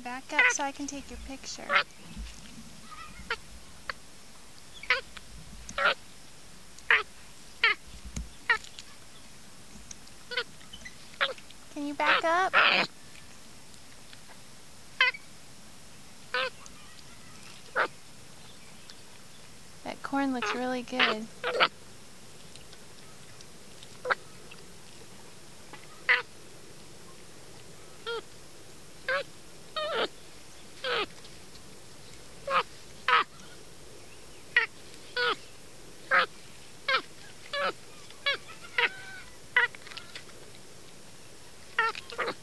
back up so I can take your picture. Can you back up? That corn looks really good. Fuck.